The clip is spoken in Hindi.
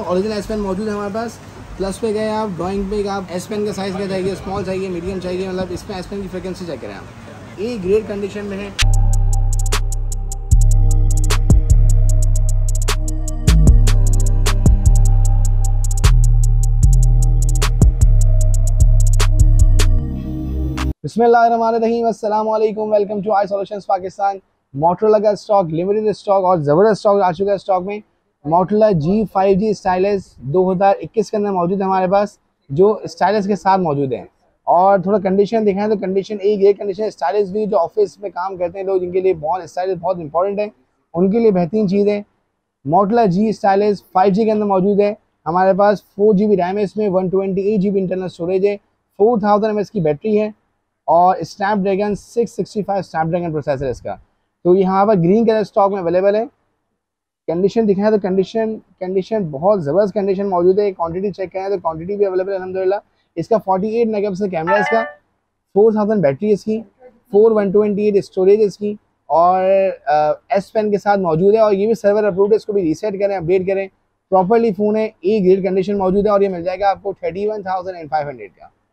ओरिजिनल एस पेन मौजूद है हमारे पास। प्लस पे गए आप ड्राइंग पे आप एस पेन का साइज़ क्या चाहिए स्मॉल चाहिए मीडियम चाहिए मतलब इसमें एस पेन की फ्रिक्वेंसी चेक करें आप। ए ग्रेट कंडीशन में है। अस्सलाम welcome to I solutions Pakistan Motorola का स्टॉक लिमिटेड स्टॉक और ज़बरदस्त स्टॉक आ चुका है स्टॉक में। Motorola G five G stylus दो के अंदर मौजूद है हमारे पास, जो स्टाइलिस के साथ मौजूद है। और थोड़ा कंडीशन दिखाएँ तो कंडीशन एक ये कंडीशन स्टाइलिस भी जो ऑफ़िस में काम करते हैं लोग, जिनके लिए बहुत स्टाइलिस बहुत इंपॉर्टेंट है, उनके लिए बेहतरीन चीज़ है। मोटला जी स्टाइलिस फाइव के अंदर मौजूद है। हमारे पास फोर जी रैम है इसमें वन ट्वेंटी इंटरनल स्टोरेज है फोर थाउज़ेंड की बैटरी है, और स्नैपड्रैगन 665 स्नैपड्रैगन प्रोसेसर इसका। तो यहाँ पर ग्रीन कलर स्टॉक में अवेलेबल है। कंडीशन दिखाएँ तो कंडीशन कंडीशन बहुत ज़बरदस्त कंडीशन मौजूद है। क्वांटिटी चेक करें तो क्वांटिटी भी अवेलेबल है अलहमदिल्ला इसका 48 एट मेगापिक्सल कैमरा इसका। 4000 बैटरी इसकी। Four one twenty eight storage इसकी। और एस पेन के साथ मौजूद है और ये भी सर्वर अप्रूव है। इसको भी रीसेट करें अपडेट करें। प्रॉपरली फ़ोन है ए ग्रेड कंडीशन मौजूद है और ये मिल जाएगा आपको thirty one thousand and five hundred का।